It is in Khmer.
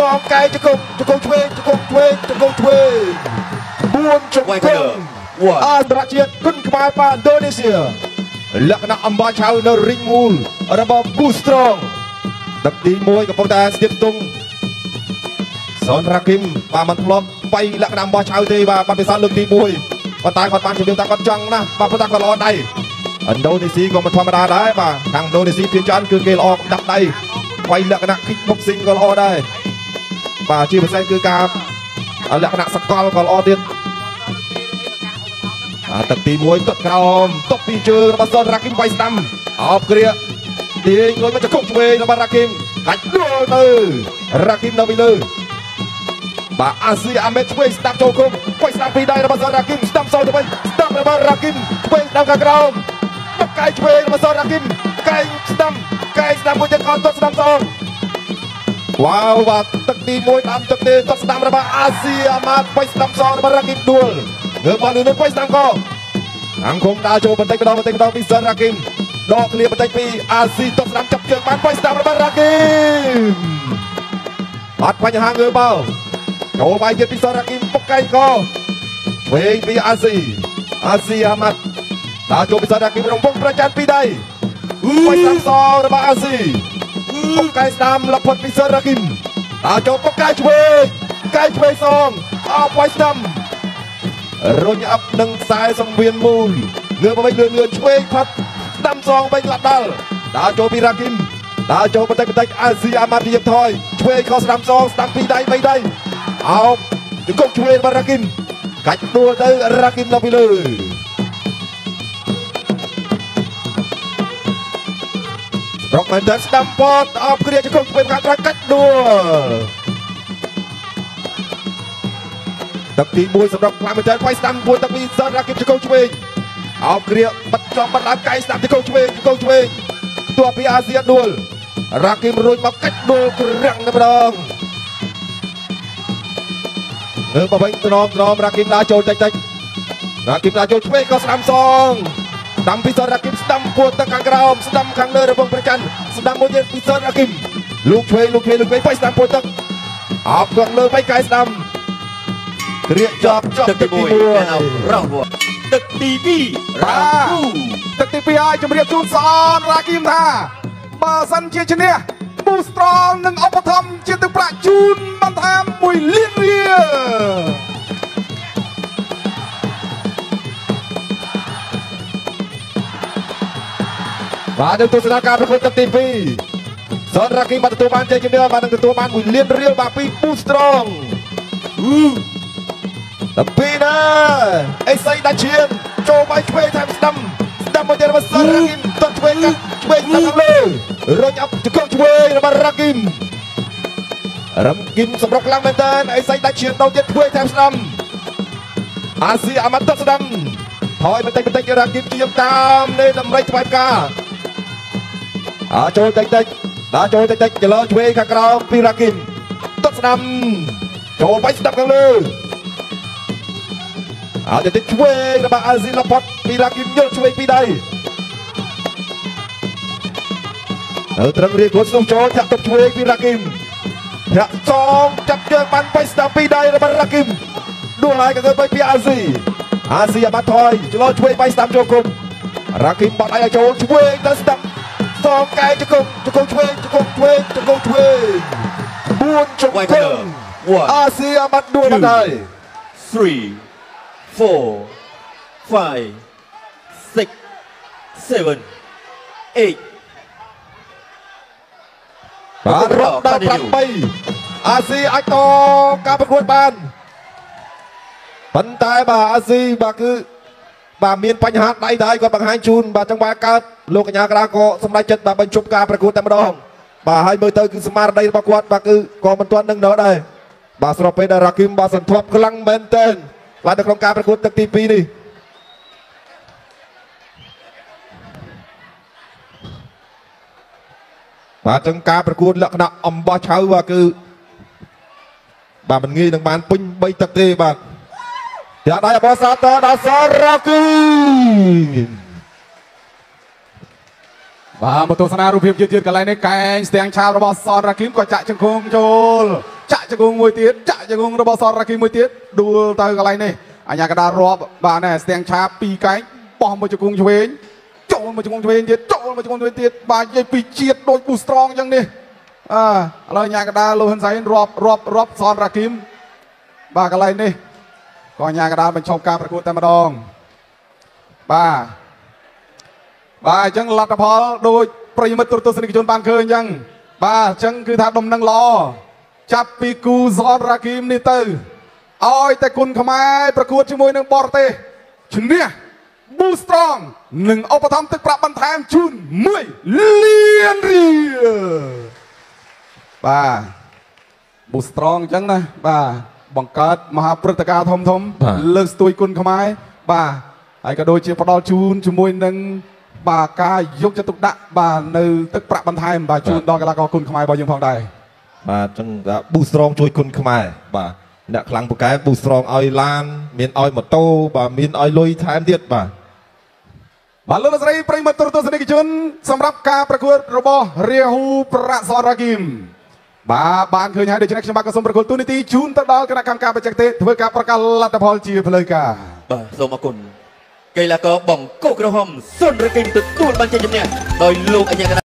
សំកែជង្គង់ជង្គង់ឆ្វេងជង្គង់ឆ្វេងជង្គង់ឆ្វេង4ជង្គ White ង់ color. One. អន្តរជាតិគុណខ្មែរប៉ាឥណ្ឌូនេស៊ីលក្ខណៈអំបោះឆៅនៅរីងមូលរបស់ Boostrong ដឹកទី1កំពុងតែស្ទាបស្ទង់សនរ៉ាគីមបាទមិនធ្លាប់បីលក្ខណៈអំបោះឆៅទេបាទបាត់ពិសោធន៍លើកទី1ប៉ុន្តែគាត់បានជំរាបថាគាត់ចង់ណាស់បាទប៉ុន្តែគាត់ល្អដៃឥណ្ឌូនេស៊ីក៏មិនធម្មតាដែរបាទខាងឥណ្ឌូនេស៊ីភាគច្រើនគឺគេល្អដាក់ដៃបីលក្ខណៈ kick boxing ក៏ល្អដែរ បាទជាពិសេសគឺការលក្ខណៈសកលក៏ល្អទៀតអាទឹកទី1ទឹកក្រោមតុបពីជើងរបស់សុនរ៉ាគីមបៃស្ដាំអោបគ្រាទាញលុយមកចង្គង់ឆ្វេងរបស់រ៉ាគីមកាច់ដួលទៅរ៉ាគីមនៅពីលើបាទអាស៊ីអាមេតឆ្វេងស្ដាប់ចូលគុំបៃស្ដាំពីដៃរបស់សុនរ៉ាគីមស្ដាំសោទៅវិញស្ដាំរបស់រ៉ាគីមឆ្វេងស្ដាំខាងក្រោមបកកាយឆ្វេងរបស់សុនរ៉ាគីមកែងស្ដាំកែងស្ដាំមួយទៀតក៏ទាត់ស្ដាំស ងវ៉ាវបាទទឹកទី1តាមទឹកទេទាត់ស្ដាំរបស់អាស៊ីអាម៉ាតបៃស្ដាំសងរបស់រ៉ាគីមដួលងើបមកលឿនលឿនបៃស្ដាំក៏អង្គមដើរចូលបន្តិចម្ដងបន្តិចម្ដងពីសិនរ៉ាគីមដកឃ្លៀបន្តិចពីអាស៊ីតុកស្ដាំចាប់ជើងបានបាញ់ស្ដាំរបស់រ៉ាគីមអត់បញ្ហាងើបោចូលបាយទៀតពីសិនរ៉ាគីមពុកកែងកឆ្វេងពីអាស៊ីអាស៊ីអាម៉ាត់ដើរចូលពីសិនរ៉ាគីមរំពងប្រចាំពីដៃបាញ់ស្ដាំសងរបស់អាស៊ី ពុកកែងស្ដាំលផុតពីសិនរ៉ាគីមដើរចូលពុកកែងឆ្វេងកែងឆ្វេងសងអោបបាញ់ស្ដាំរុញអាប់នឹងខ្សែសង្វៀនមូលងើបមកវិញលឿនលឿនឆ្វេងផាត់ស្ដាំសងវិញឡាប់ដល់ដើរចូលពីរ៉ាគីមដើរចូលបន្តិចបន្តិចអាស៊ីអាម៉ាត់រៀបថយឆ្វេងខុសស្ដាំសងស្ដាំពីដៃបីដៃអោបជង្គង់ឆ្វេងរបស់រ៉ាគីមកាច់ដួលទៅរ៉ាគីមនៅពីលើ រកមែនតើស្ដាំពតអោបគ្រាជង្គង់ឆ្វេងខាងក្រោយកាច់ដួលទឹកទី1សម្រាប់ខ្លាំងមែនទែនបៃស្ដាំពួនទឹកពីសនរ៉ាគីមជង្គង់ឆ្វេងអោបគ្រាបិទចំបិទដើមកៃស្ដាំជង្គង់ឆ្វេងជង្គង់ឆ្វេងខ្ទាស់ពីអាស៊ានដួលរ៉ាគីមរួចមកកាច់ដួលក្រាំងតែម្ដងងើបមកវិញត្រមត្រមរ៉ាគីមដើរចូលតិចតិចរ៉ាគីមដើរចូលឆ្វេងក៏ស្ដាំសង ស្ដាំពីសនរ៉ាគីមស្ដាំពួនទឹកខាងក្រោមស្ដាំខាងលើរបងប្រច័នស្ដាំមួយទៀតពីសនរ៉ាគីមលោកឆ្វេងលោកឆ្វេងលោកឆ្វេងបៃស្ដាំពួនទឹកអោបខាងលើបៃកៃស្ដាំគ្រាកចប់ចប់ទឹកទី1 and out round 1ទឹកទី2 round ទឹកទី2ហើយជំរាបជូនសនរ៉ាគីមថាបើសិនជាឈ្នះ Boostrong នឹងឧបត្ថម្ភជាទឹកប្រាក់ជូនបន្ថែម1លានរៀល បាទនឹងទស្សនាការប្រកួតទឹកទី2សនរ៉ាគីបានទទួលបានជ័យជំនះបាននឹងទទួលបាន1លានរៀលបាទពី Boostrong តាពីណាអេសៃដាឈៀនចូលបាយឆ្វេងថែមស្ដាំស្ដាំមកទៀតរបស់សនរ៉ាគីមតឆ្វេងកាត់ឆ្វេងស្ដាំខាងលើរុញអាប់ជង្គង់ឆ្វេងរបស់រ៉ាគីមរ៉ាគីមសម្រុកខ្លាំងមែនតើអេសៃដាឈៀនដល់ទៀតឆ្វេងថែមស្ដាំអាស៊ីអាម៉ាត់តស្ដាំថយបន្តិចបន្តិចរ៉ាគីមជាមតាមនៃតម្រៃថ្វាយផ្កា អើចូលតិចតិចដល់ចូលតិចតិចចលោឆ្វេងខាងក្រោមពីរ៉ាគីមតស្ដាំចូលបាយស្ដាំខាងលើអត់ទៅឆ្វេងរបស់អាស៊ីឡផតពីរ៉ាគីមយកឆ្វេងពីដៃនៅត្រឹមរៀបគាត់សុំចូលធាក់ទប់ឆ្វេងពីរ៉ាគីមធាក់សងចាប់ជើងបានបៃស្ដាប់ពីដៃរបស់រ៉ាគីមដួលហើយក៏ទៅពីអាស៊ីអាស៊ីអាបាត់ថយឆ្លោឆ្វេងបៃស្ដាប់ចូលគុំរ៉ាគីមបាត់ដៃឲ្យចូលឆ្វេងទៅស្ដាប់ សងកែជង្គង់ជង្គង់ឆ្វេងជង្គង់ឆ្វេងជង្គង់ឆ្វេង4ជង្គ White ង់ color. One. អាស៊ីអាបាត់ដួលបាត់ហើយ three, four, five, six, seven, eight. បាទរត់ដល់8អាស៊ីអាចតការប្រកួតបានប៉ុន្តែបាទអាស៊ីបាទគឺបាទមានបញ្ហាដៃដែរគាត់បង្ហាញជូនបាទចង់បាទកើត លោកកញ្ញាក្រាក៏សម្រេចចិត្តបាទបញ្ឈប់ការប្រកួតតែម្ដងបាទហើយមើលទៅគឺស្មារតីរបស់គាត់បាទគឺក៏មិនទាន់នឹងដល់ដែរបាទស្របពេលដែលរ៉ាគីមបាទសន្ធាប់ខ្លាំងមែនទែនបាទនៅក្នុងការប្រកួតទឹកទី2នេះបាទចឹងការប្រកួតលក្ខណៈអំបោះឆៅបាទគឺបាទមិនងាយនឹងបានពេញ3ទឹកទេបាទយ៉ាដៃអបសាតដល់សរ៉ាគី បាទមកទស្សនារូបភាពយឺតៗកន្លែងនេះកែងស្ទាំងឆាបរបស់សនរ៉ាគីមក៏ចាក់ជង្គង់ចូលចាក់ជង្គង់មួយទៀតចាក់ជង្គង់របស់សនរាគីមួយទៀតដួលទៅកន្លែងនេះអញ្ញាកដារាប់បាទណែស្ទាំងឆាបពីរកែងបោះមួយជង្គង់ឆ្វេងចូលមួយជង្គង់ឆ្វេងទៀតចូលមួយជង្គង់ឆ្វេងទៀតបាទនិយាយពីជាតិដូច boost strong អញ្ចឹងនេះអើឥឡូវអញ្ញាកដាលោកហ៊ុនសែនរាប់រាប់រាប់សនរាគីមបាទកន្លែងនេះក៏អញ្ញាកដាបញ្ឈប់ការប្រកួតតែម្ដងបាទ បាទអញ្ចឹងលទ្ធផលដូចប្រិយមិត្តទូរទស្សនិកជនបានឃើញអញ្ចឹងបាទអញ្ចឹងគឺថាដំណឹងល្អចាប់ពីគូសនរាគីមនេះទៅឲ្យតែគុណខ្មែរប្រកួតជាមួយនឹងបរទេសឈ្នះ Boost Strong និងឧបត្ថម្ភទឹកប្រាក់បន្ថែមជូន1លានរៀលបាទ Boost Strong អញ្ចឹងណាបាទបង្កើតមហាព្រឹត្តិការណ៍ធំធំបាទលើកស្ទួយគុណខ្មែរបាទហើយក៏ដូចជាផ្ដល់ជូនជាមួយនឹង បាទការយកចិត្តទុកដាក់បាទនៅទឹកប្រាក់បន្ថែមបាទជូនដល់កីឡាករគុណខ្មែររបស់យើងផងដែរបាទអញ្ចឹងថា boost strong ជួយគុណខ្មែរបាទអ្នកខ្លាំងពូកែ boost strong ឲ្យឡាន មានឲ្យម៉ូតូបាទមានឲ្យលុយថែមទៀតបាទបាទលោកអ្នកស្រីប្រិយមិត្តទូរទស្សនិកជន សម្រាប់ការប្រកួតរបស់រាហូប្រាក់សរគីមបាទបានឃើញហើយដូច្នេះខ្ញុំបាទក៏សូមប្រកួតទូនីតិជូនទៅដល់គណៈកម្មការបច្ចេកទេសធ្វើការប្រកាសលទ្ធផលជាផ្លូវការបាទសូមអរគុណ កីឡាករបង្គោលក្រហមសុនរគីមទទួលបានជ័យជំនះដោយលោកអញ្ញាកណ្ដាល